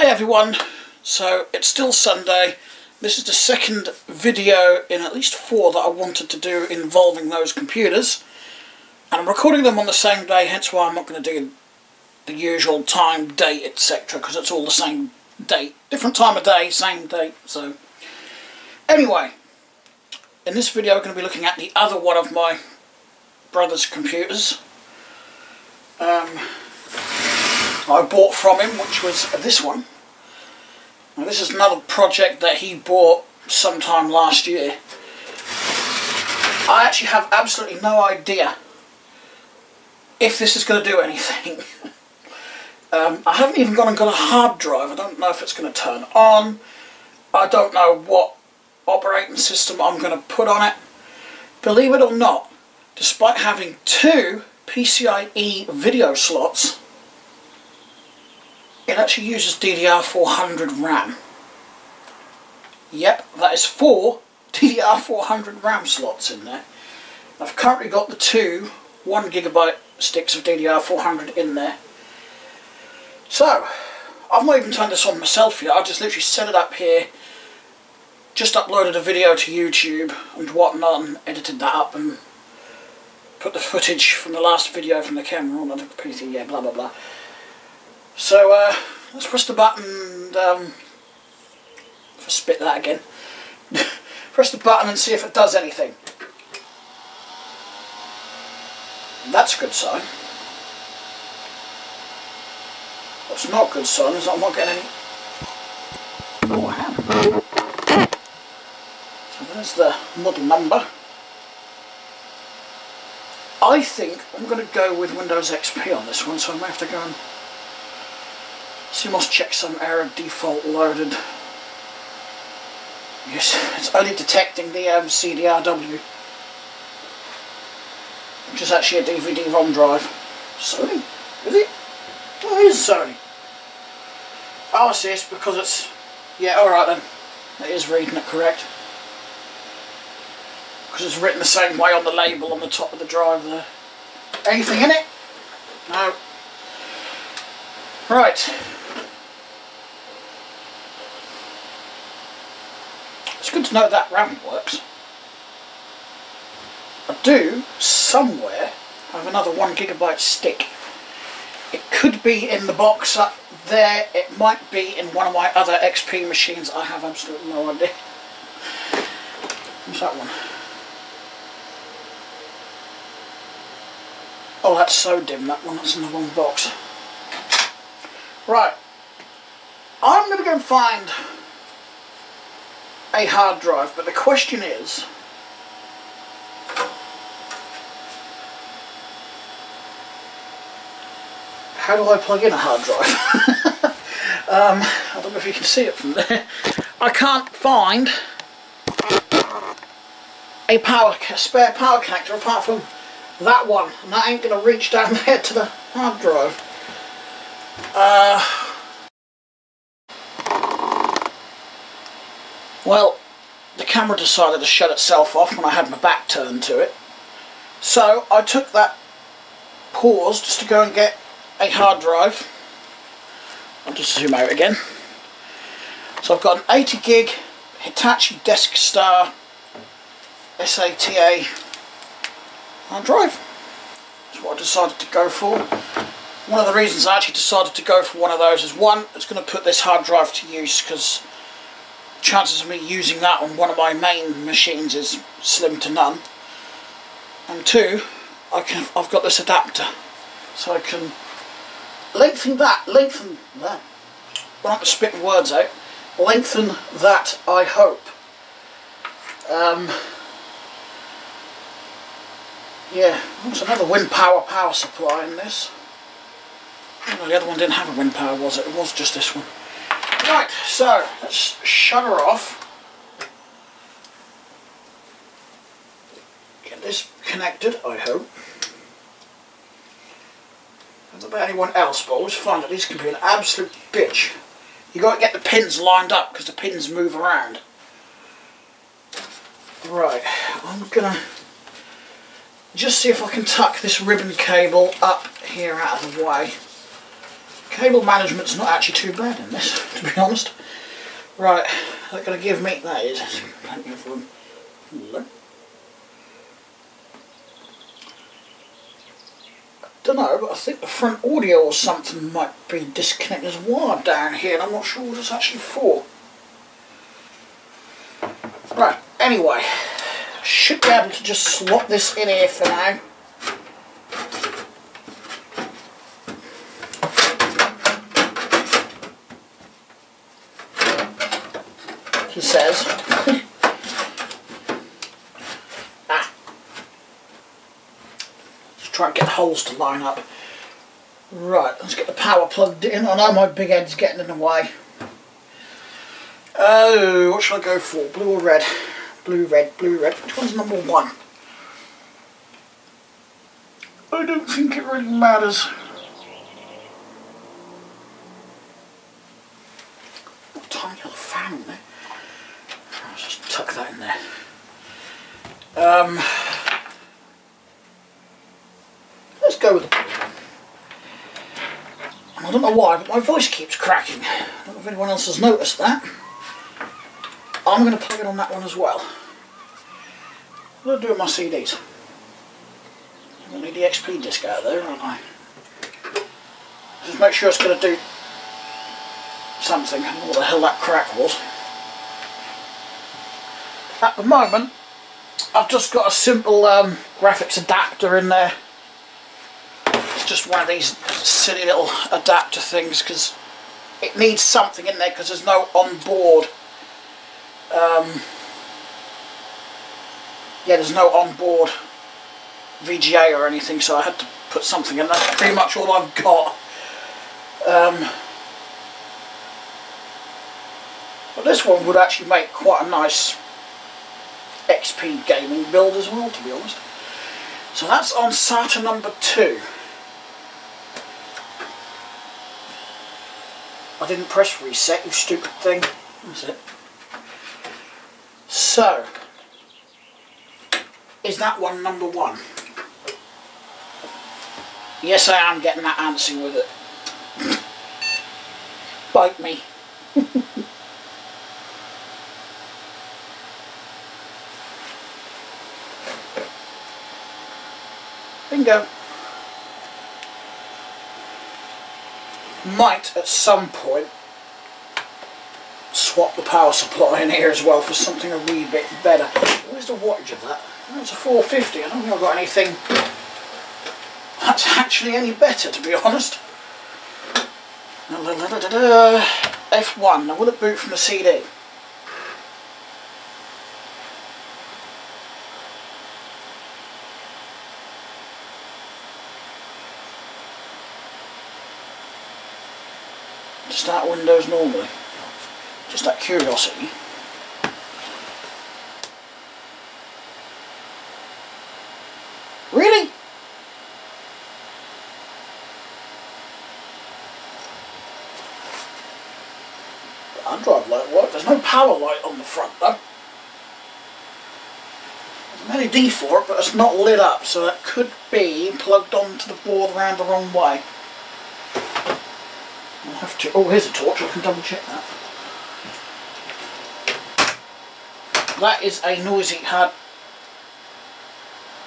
Hey everyone, so it's still Sunday. This is the second video in at least four that I wanted to do involving those computers. And I'm recording them on the same day, hence why I'm not going to do the usual time, date, etc. Because it's all the same date. Different time of day, same date. So, anyway, in this video I'm going to be looking at the other one of my brother's computers. Um, I bought from him, which was this one. This is another project that he bought sometime last year. I actually have absolutely no idea if this is going to do anything. um, I haven't even gone and got a hard drive. I don't know if it's going to turn on. I don't know what operating system I'm going to put on it. Believe it or not, despite having two PCIe video slots, it actually uses DDR400 RAM. Yep, that is four DDR400 RAM slots in there. I've currently got the two 1GB sticks of DDR400 in there. So, I've not even turned this on myself yet, I just literally set it up here, just uploaded a video to YouTube and whatnot and edited that up and put the footage from the last video from the camera on the PC, yeah, blah blah blah. So uh, let's press the button and um, if I spit that again, press the button and see if it does anything. That's a good sign. What's not a good sign is I'm not getting any... Oh, I am. So there's the model number. I think I'm going to go with Windows XP on this one, so I may have to go and CMOS some error default loaded. Yes, it's only detecting the um, CDRW, which is actually a DVD-ROM drive. Sony? Is it? It is Sony. Oh, I see, it's because it's... Yeah, alright then. It is reading it correct. Because it's written the same way on the label on the top of the drive there. Anything in it? No. Right. It's good to know that RAM works. I do, somewhere, have another one gigabyte stick. It could be in the box up there, it might be in one of my other XP machines, I have absolutely no idea. What's that one? Oh, that's so dim, that one, that's in the wrong box. Right, I'm going to go and find a hard drive, but the question is, how do I plug in a hard drive? um, I don't know if you can see it from there. I can't find a power a spare power connector apart from that one, and that ain't going to reach down there to the hard drive. Uh, well, the camera decided to shut itself off when I had my back turned to it. So I took that pause just to go and get a hard drive. I'll just zoom out again. So I've got an 80 gig Hitachi DeskStar SATA hard drive. That's what I decided to go for. One of the reasons I actually decided to go for one of those is one, it's going to put this hard drive to use because chances of me using that on one of my main machines is slim to none. And two, I can, I've got this adapter, so I can lengthen that, lengthen that, I'm spitting words out, lengthen that I hope. Um, yeah, there's another wind power power supply in this. Oh, the other one didn't have a wind power, was it? It was just this one. Right, so let's shut her off. Get this connected, I hope. Know about anyone else, but I always find that these can be an absolute bitch. you got to get the pins lined up because the pins move around. Right, I'm gonna just see if I can tuck this ribbon cable up here out of the way. Cable management's not actually too bad in this, to be honest. Right, they're going to give me, that is, plenty of room. don't know, but I think the front audio or something might be disconnected. There's wire down here and I'm not sure what it's actually for. Right, anyway, should be able to just slot this in here for now. He says. ah. Let's try and get to line up. Right, let's get the power plugged in. I know my big head's getting in the way. Oh, what should I go for? Blue or red? Blue, red, blue, red. Which one's number one? I don't think it really matters. Oh, tiny little fan there. Let's just tuck that in there. Um, let's go with the blue one. I don't know why, but my voice keeps cracking. I don't know if anyone else has noticed that. I'm going to plug it on that one as well. I'm going to do with my CDs. I'm going to need the XP disc out there, aren't I? Just make sure it's going to do something. I don't know what the hell that crack was. At the moment, I've just got a simple um, graphics adapter in there. Just one of these silly little adapter things because it needs something in there because there's no on-board um, yeah, there's no onboard VGA or anything, so I had to put something in. That's pretty much all I've got. Um, but this one would actually make quite a nice XP gaming build as well, to be honest. So that's on SATA number two. I didn't press reset, you stupid thing. That's it. So, is that one number one? Yes, I am getting that antsy with it. Bite me. Bingo. Might, at some point, swap the power supply in here as well for something a wee bit better. Where's the wattage of that? Oh, that's a 450. I don't think I've got anything that's actually any better, to be honest. F1. Now, will it boot from the CD? To start Windows normally. Just out curiosity. Really? The Android light work. There's no power light on the front though. There's an LED for it, but it's not lit up, so that could be plugged onto the board around the wrong way. Oh, here's a torch. I can double check that. That is a noisy hard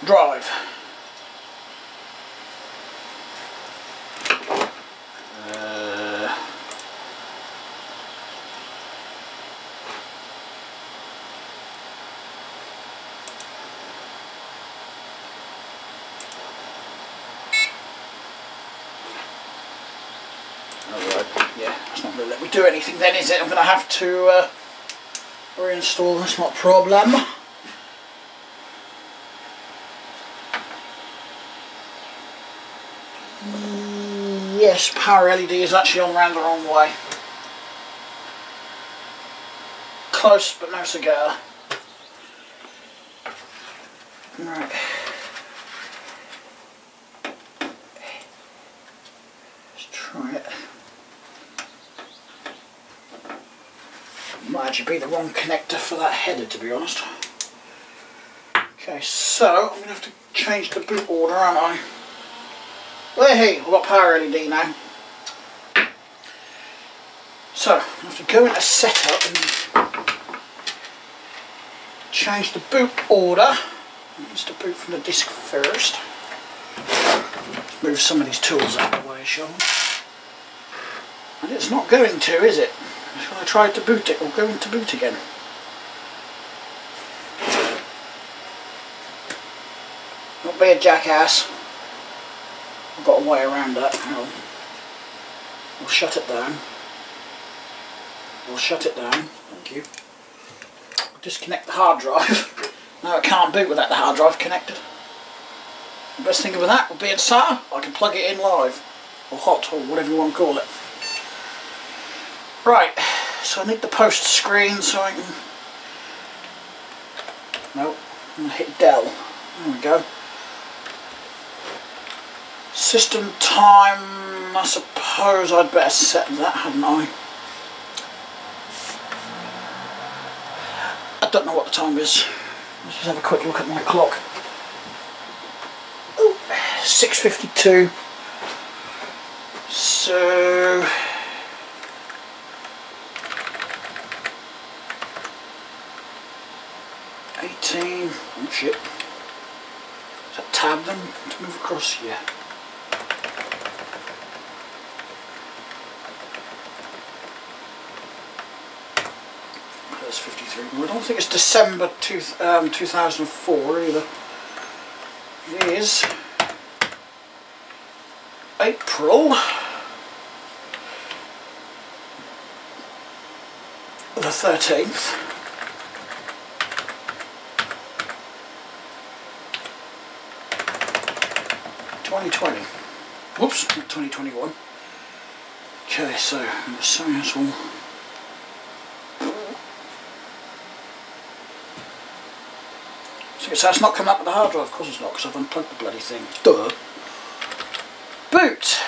drive. Uh, Alright, yeah, that's not going to let me do anything then, is it? I'm going to have to uh, reinstall, that's not a problem. Yes, power LED is actually on round the wrong way. Close, but no cigar. Right. Let's try it. Might be the wrong connector for that header, to be honest. Okay, so I'm going to have to change the boot order, aren't I? Well, hey, we've got power LED now. So, I have to go into setup and change the boot order. It needs to boot from the disk first. Let's move some of these tools out of the way, shall we? And it's not going to, is it? I tried to boot it, it'll go into boot again. Not be a jackass. I've got a way around that. On. We'll shut it down. We'll shut it down. Thank you. Disconnect the hard drive. now it can't boot without the hard drive connected. The best thing about that would be in SATA, I can plug it in live. Or hot, or whatever you want to call it. Right, so I need the post screen so I can... Nope, I'm to hit Del. There we go. System time, I suppose I'd better set that, hadn't I? I don't know what the time is. Let's just have a quick look at my clock. 6.52. So... Eighteen. Oh shit. That tab then to move across? Yeah. That's 53. I don't think it's December two, um, 2004 either. It is April the 13th. Twenty twenty. Whoops, twenty twenty one. Okay, so assuming this will So it's not coming up with the hard drive, of course it's not, because I've unplugged the bloody thing. Duh. Boot.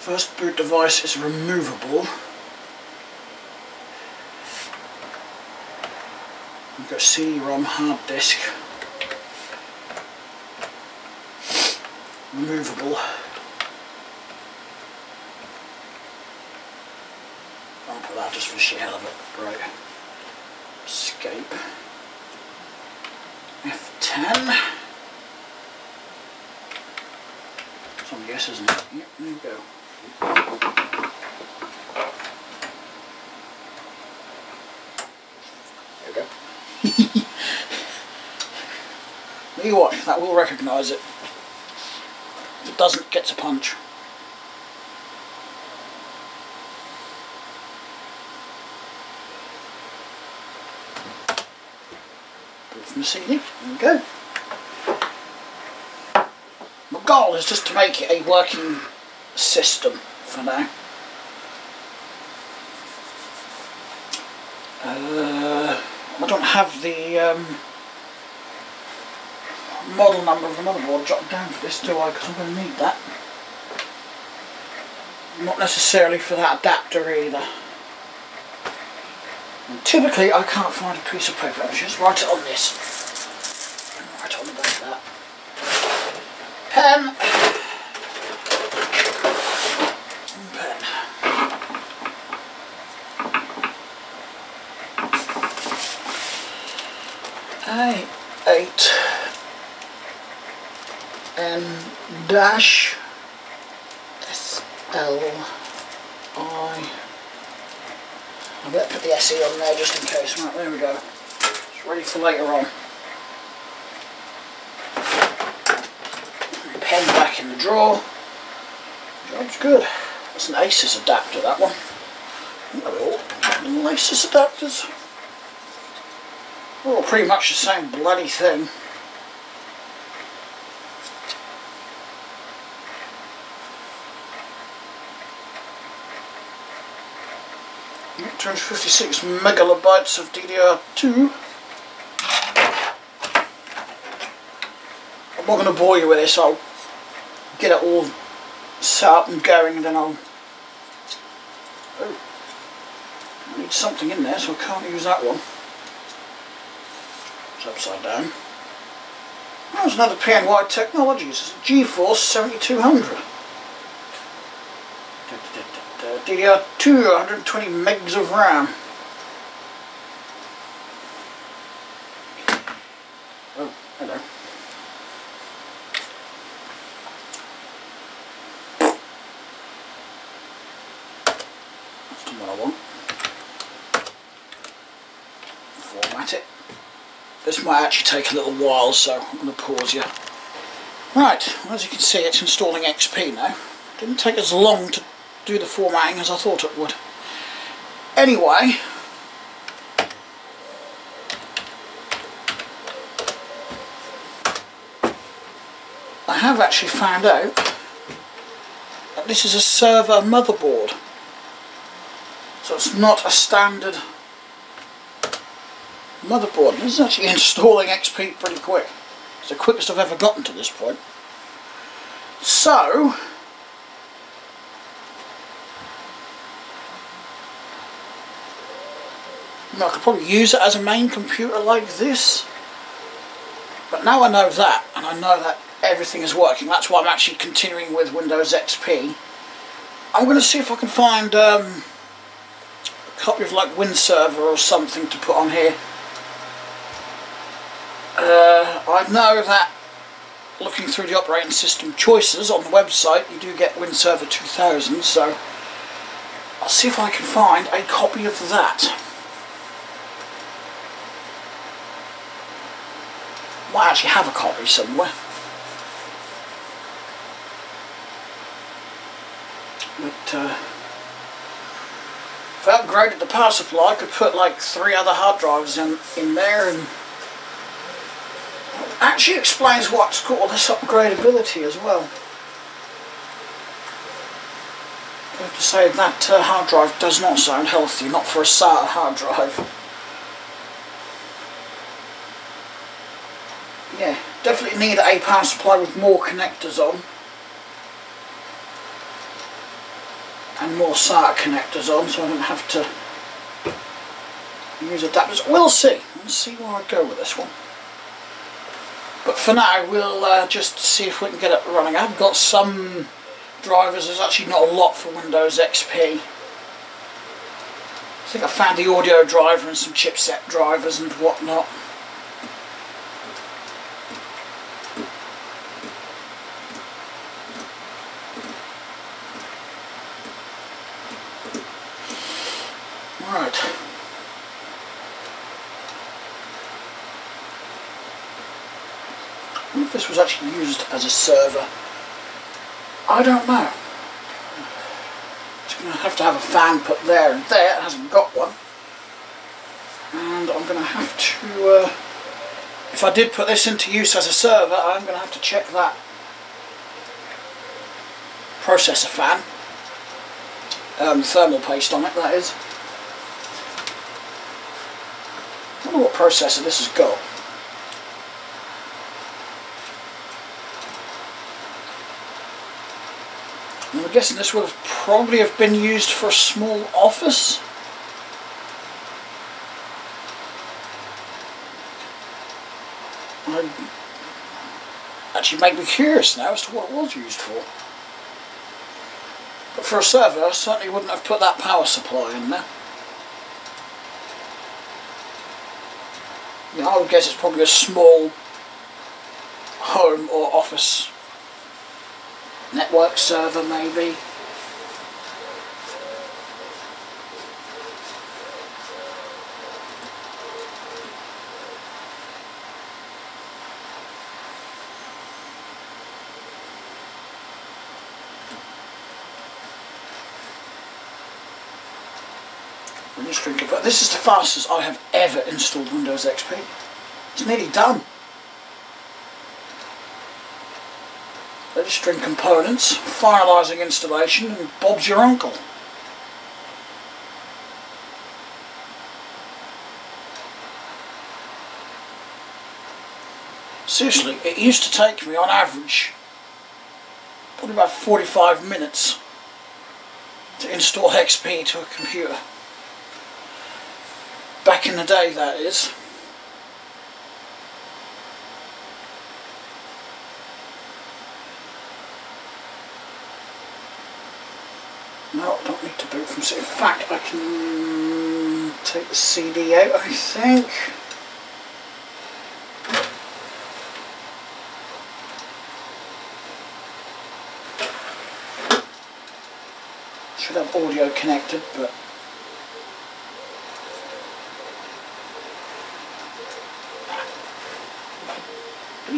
First boot device is removable. We've got CD-ROM hard disk. Removable. I'll put that just for the sheer hell of it. Right. Escape. F10. Some guess, isn't it? Yep, there you go. There we go. you watch, that will recognise it. If it doesn't, it gets a punch. From the CD, there we go. My goal is just to make it a working system for now. Uh, I don't have the um, model number of the motherboard jotted down for this, do I? Because I'm going to need that. Not necessarily for that adapter either. And typically I can't find a piece of paper. I just write it on this. Write on the that. Pen. A eight N dash S L I. I better put the SE on there just in case. Right, there we go. It's ready for later on. Pen back in the drawer. Job's good. That's an Asus adapter, that one. Little Asus adapters. All pretty much the same bloody thing. Two hundred fifty-six megabytes of DDR2. I'm not going to bore you with this. I'll get it all set up and going and then I'll oh, I need something in there so I can't use that one it's upside down there's another PNY Technologies GeForce 7200 DDR 220 megs of RAM oh hello what I want. Format it. This might actually take a little while, so I'm going to pause you. Right, as you can see it's installing XP now. Didn't take as long to do the formatting as I thought it would. Anyway, I have actually found out that this is a server motherboard. So it's not a standard motherboard. This is actually installing XP pretty quick. It's the quickest I've ever gotten to this point. So, I could probably use it as a main computer like this. But now I know that, and I know that everything is working. That's why I'm actually continuing with Windows XP. I'm going to see if I can find um, a copy of like WinServer or something to put on here. Uh, I know that looking through the operating system choices on the website you do get WinServer 2000 so I'll see if I can find a copy of that. Might actually have a copy somewhere. But uh, if I upgraded the power supply, I could put like three other hard drives in, in there and actually explains what's called this upgradability as well. I have to say that uh, hard drive does not sound healthy, not for a SATA hard drive. Yeah, definitely need a power supply with more connectors on. and more SATA connectors on so I don't have to use adapters. We'll see. We'll see where I go with this one. But for now we'll uh, just see if we can get it running. I've got some drivers, there's actually not a lot for Windows XP. I think I found the audio driver and some chipset drivers and whatnot. Right. if this was actually used as a server. I don't know. It's going to have to have a fan put there and there. It hasn't got one. And I'm going to have to... Uh, if I did put this into use as a server, I'm going to have to check that processor fan. Um, thermal paste on it, that is. What processor this has got. I'm guessing this would have probably have been used for a small office. Actually make me curious now as to what it was used for. But for a server, I certainly wouldn't have put that power supply in there. I would guess it's probably a small home or office network server maybe. This is the fastest I have ever installed Windows XP. It's nearly done. registering components, finalising installation, and Bob's your uncle. Seriously, it used to take me on average probably about 45 minutes to install XP to a computer. Back in the day that is. No, I don't need to boot from In fact, I can take the CD out, I think. Should have audio connected, but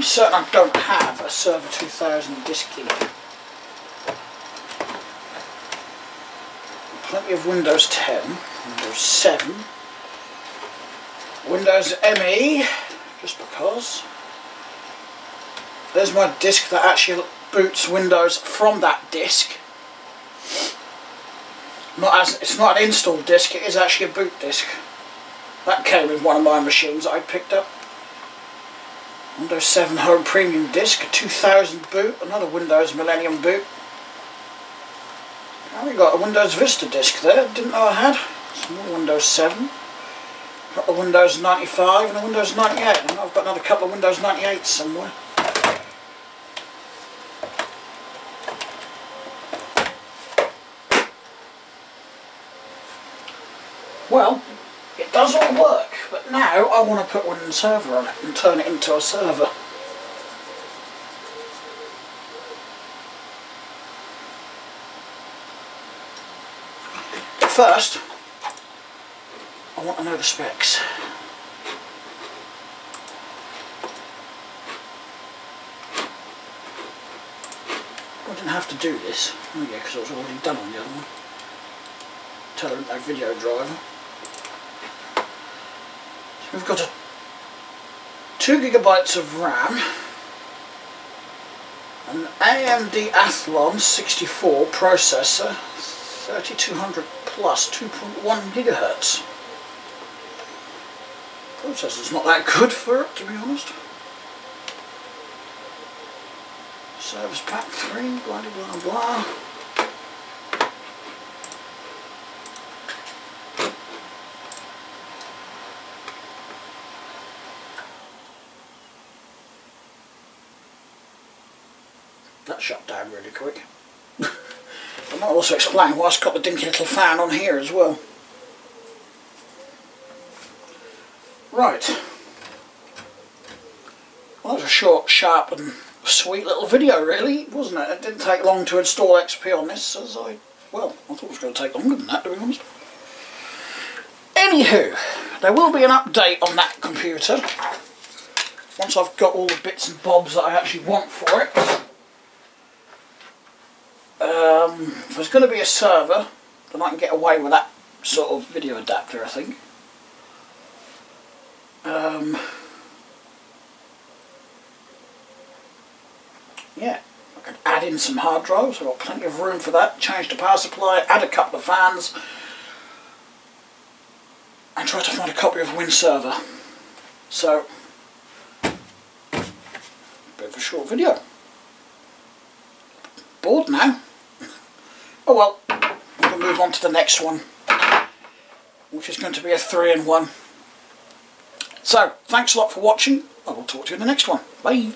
pretty certain I don't have a Server 2000 disk key. Plenty of Windows 10, Windows 7, Windows ME, just because. There's my disk that actually boots Windows from that disk. Not as it's not an install disk, it is actually a boot disk. That came with one of my machines that I picked up. Windows 7 Home Premium Disk, a 2000 boot, another Windows Millennium boot. Now we got a Windows Vista disk there, didn't know I had. Some more Windows 7. Got the Windows 95 and a Windows 98. And I've got another couple of Windows 98 somewhere. Well, it does all work. But now I want to put Windows Server on it and turn it into a server. First, I want to know the specs. I didn't have to do this. Oh yeah, because it was already done on the other one. Tell them video driver. We've got a 2 gigabytes of RAM, an AMD Athlon 64 processor, 3200 plus 2.1 gigahertz. Processor's not that good for it, to be honest. Service pack 3, blah blah blah. That shut down really quick. I might also explain why it's got the dinky little fan on here as well. Right. Well, that was a short, sharp and sweet little video really, wasn't it? It didn't take long to install XP on this, as I... Well, I thought it was going to take longer than that, to be honest. Anywho, there will be an update on that computer once I've got all the bits and bobs that I actually want for it um, if there's going to be a server, then I can get away with that sort of video adapter, I think. Um, yeah, I could add in some hard drives, I've got plenty of room for that, change the power supply, add a couple of fans, and try to find a copy of WinServer. So, bit of a short video. Bored now. Oh well, we'll move on to the next one, which is going to be a 3-in-1. So, thanks a lot for watching. I will talk to you in the next one. Bye.